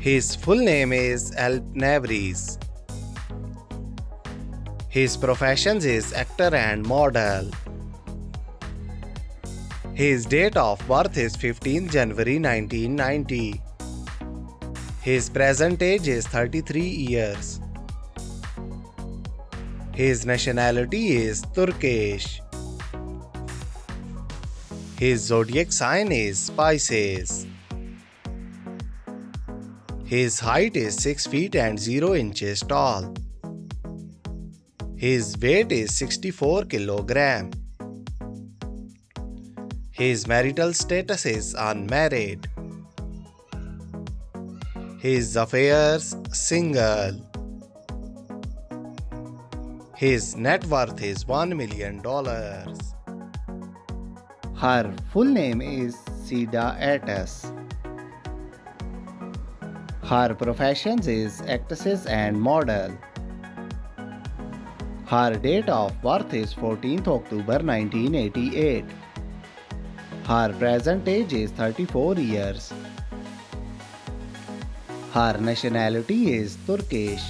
His full name is Alp Navruz. His profession is actor and model. His date of birth is 15 January 1990. His present age is 33 years. His nationality is Turkish. His zodiac sign is Pisces. His height is 6 feet and 0 inches tall. His weight is 64 kilogram. His marital status is unmarried. His affairs single. His net worth is $1 million. Her full name is Ceyda Ates. Her professions is actress and model. Her date of birth is 14th October 1988. Her present age is 34 years. Her nationality is Turkish.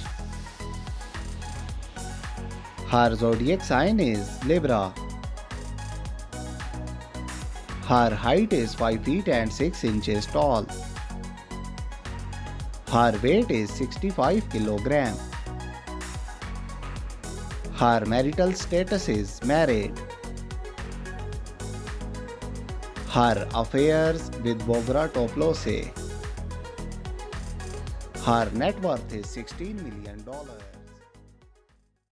Her zodiac sign is Libra. Her height is 5 feet and 6 inches tall. Her weight is 65 kilogram. Her marital status is married. Her affairs with Bogra Toplose. Her net worth is $16 million.